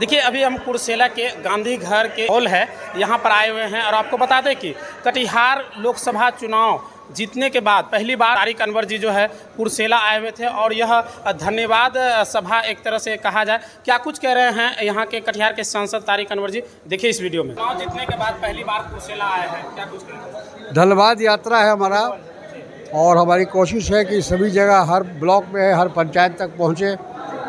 देखिए, अभी हम कुरसेला के गांधी घर के हॉल है, यहाँ पर आए हुए हैं और आपको बता दें कि कटिहार लोकसभा चुनाव जीतने के बाद पहली बार तारिक अनवर जी जो है कुरसेला आए हुए थे और यह धन्यवाद सभा एक तरह से कहा जाए। क्या कुछ कह रहे हैं यहाँ के कटिहार के सांसद तारिक अनवर जी? देखिए इस वीडियो में। चुनाव जीतने के बाद पहली बार कुरसेला आए हैं। क्या कुछ कह धन्यवाद, यात्रा है हमारा। और हमारी कोशिश है कि सभी जगह हर ब्लॉक में, हर पंचायत तक पहुँचे।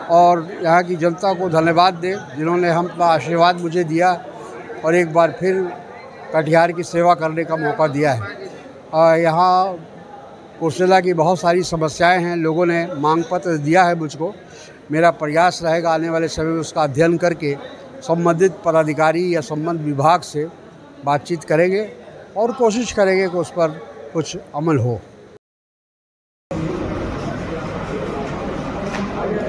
और यहाँ की जनता को धन्यवाद दें, जिन्होंने हम अपना आशीर्वाद मुझे दिया और एक बार फिर कटिहार की सेवा करने का मौका दिया है। यहाँ कुर्सेला की बहुत सारी समस्याएँ हैं, लोगों ने मांग पत्र दिया है मुझको। मेरा प्रयास रहेगा आने वाले समय में उसका अध्ययन करके संबंधित पदाधिकारी या संबंध विभाग से बातचीत करेंगे और कोशिश करेंगे कि उस पर कुछ अमल हो।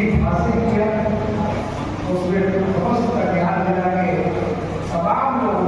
जीत हासिल किया उसमें समस्त ज्ञान दिला के तमाम लोगों